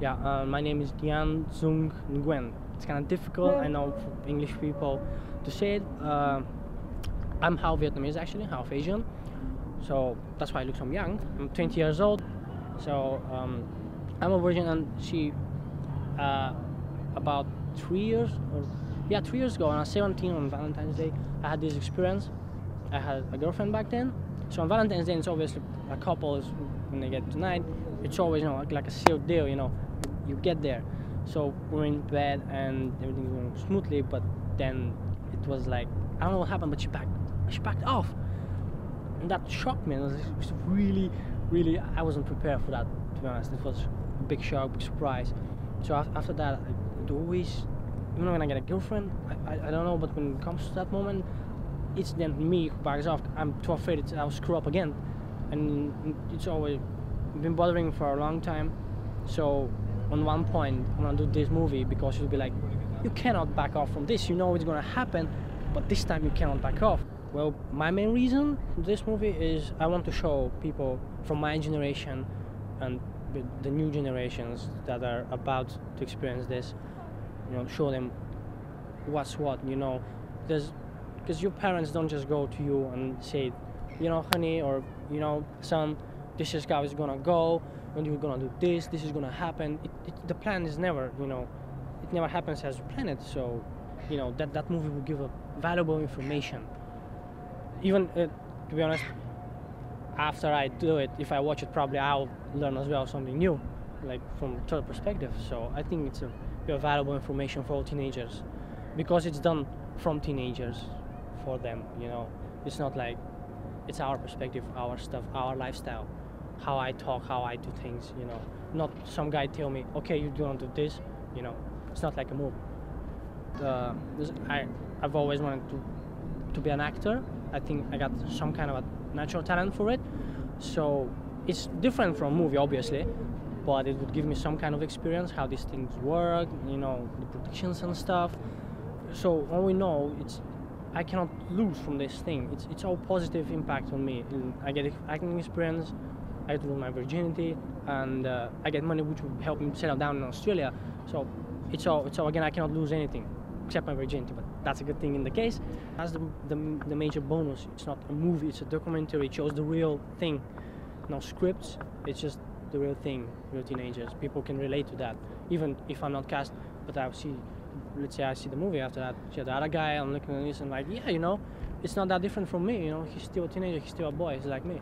Yeah, uh, my name is Dian Zung Nguyen. It's kind of difficult, I know, for English people to say it. Uh, I'm half Vietnamese actually, half Asian. So that's why I look so young. I'm 20 years old. So um, I'm a virgin, and she, uh, about three years, or yeah, three years ago, when I was 17 on Valentine's Day, I had this experience. I had a girlfriend back then. So on Valentine's Day, it's obviously a couple is when they get tonight. It's always you know like, like a sealed deal. You know, you get there. So we're in bed and everything's going smoothly, but then it was like I don't know what happened, but she backed she backed off, and that shocked me. It was, it was really, really I wasn't prepared for that. To be honest, it was a big shock, big surprise. So after that, I always, even when I get a girlfriend, I, I, I don't know, but when it comes to that moment, it's then me who backs off. I'm too afraid I'll screw up again, and it's always been bothering me for a long time. So on one point, I'm gonna do this movie because you'll be like, you cannot back off from this. You know it's gonna happen, but this time you cannot back off. Well, my main reason this movie is I want to show people from my generation and the, the new generations that are about to experience this, you know, show them what's what. You know, there's because your parents don't just go to you and say, you know, honey, or you know, son, this is how it's gonna go, and you're gonna do this, this is gonna happen. It, it, the plan is never, you know, it never happens as you plan it. So, you know, that that movie will give a valuable information. Even uh, to be honest, after I do it, if I watch it, probably I'll learn as well something new, like from third perspective. So I think it's a, a valuable information for all teenagers, because it's done from teenagers for them. You know, it's not like it's our perspective, our stuff, our lifestyle, how I talk, how I do things. You know, not some guy tell me, okay, you don't do this. You know, it's not like a movie. The, this, I I've always wanted to to be an actor. I think I got some kind of a natural talent for it. So it's different from movie, obviously, but it would give me some kind of experience how these things work. You know, the productions and stuff. So all we know, it's I cannot lose from this thing. It's it's all positive impact on me. I get acting experience. I get to lose my virginity, and uh, I get money which will help me settle down in Australia. So it's all it's all again. I cannot lose anything except my virginity, but that's a good thing in the case. That's the, the, the major bonus. It's not a movie, it's a documentary. It shows the real thing. No scripts, it's just the real thing, real teenagers. People can relate to that. Even if I'm not cast, but I see, let's say I see the movie after that, see the other guy, I'm looking at this and like, yeah, you know, it's not that different from me, you know, he's still a teenager, he's still a boy, he's like me.